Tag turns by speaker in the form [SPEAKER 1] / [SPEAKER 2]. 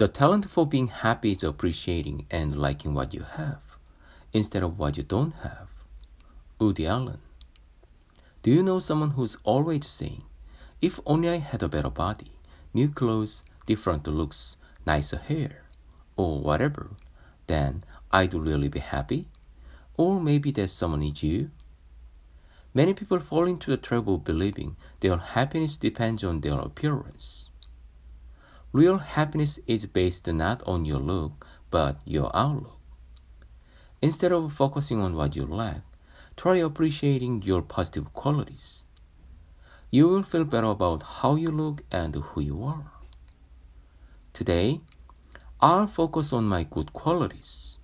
[SPEAKER 1] The talent for being happy is appreciating and liking what you have instead of what you don't have. Woody Allen. Do you know someone who's always saying, if only I had a better body, new clothes, different looks, nicer hair, or whatever, then I'd really be happy? Or maybe that someone is you? Many people fall into the trap of believing their happiness depends on their appearance. Real happiness is based not on your look, but your outlook. Instead of focusing on what you lack, try appreciating your positive qualities. You will feel better about how you look and who you are. Today, I'll focus on my good qualities.